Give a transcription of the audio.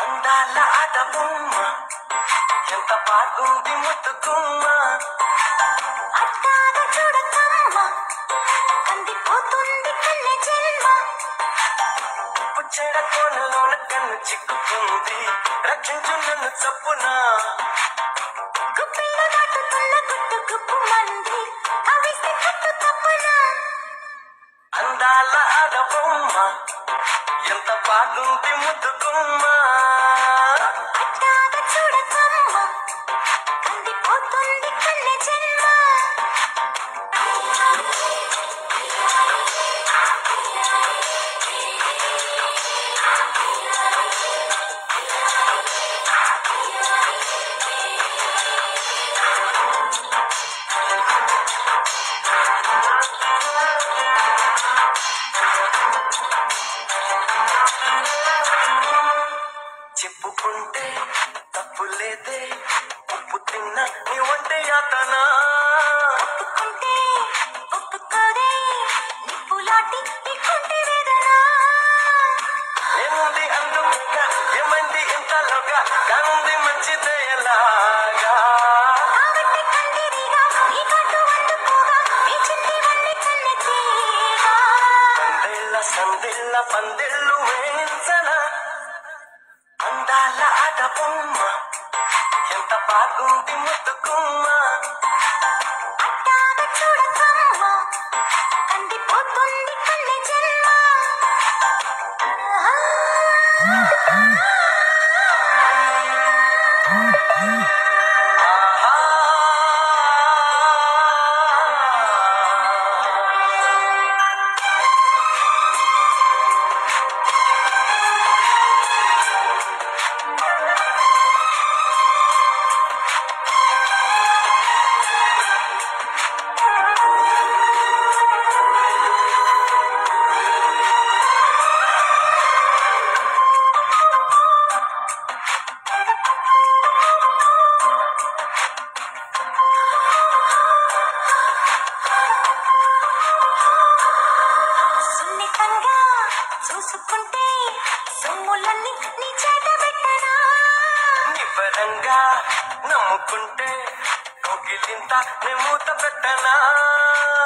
అందాల ఆట బొమ్మ ఎంత బాగుంది ముట్టుకుమ్మ అట్టాగ పుచ్చెడ కన్ను రక్షించు నన్ను చప్పున కట్టు అందాల ఆట ఎంత బాగుంది ముట్టుకుమ్మ చెప్పుకుంటే తప్పు లేదే ఉప్పు తిన్న నీ వంటి యాతనా. ఒప్పుకుంటే ఒప్పుకోదే నిప్పులాంటి ఈ కుంటి వేదన. ఏముంది అందుగా ఏమైంది ఇంతలోగా? పందిళ్ళు వేయించనా అందాల ఆట బొమ్మ. ఎంత బాగుంది ముద్దుకుమ్మ. అట్టాగ చూడకమ్మ అంది కన్నె నిజంగా నమ్ముకుంటే కోకిలింత నీ మూత పెట్టనా?